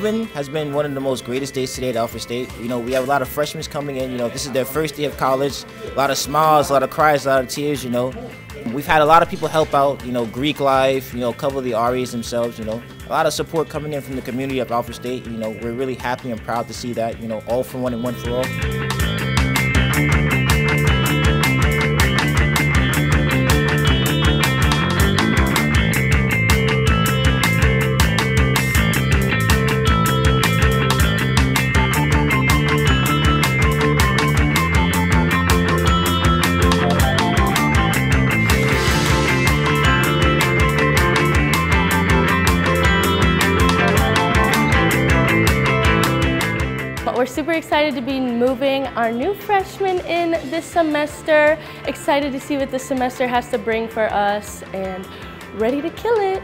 has been one of the most greatest days today at Alfred State. You know, we have a lot of freshmen coming in. You know, this is their first day of college. A lot of smiles, a lot of cries, a lot of tears. You know, we've had a lot of people help out. You know, Greek life. You know, of the RAs themselves. You know, a lot of support coming in from the community of Alfred State. You know, we're really happy and proud to see that. You know, all for one and one for all. We're super excited to be moving our new freshmen in this semester. Excited to see what this semester has to bring for us and ready to kill it.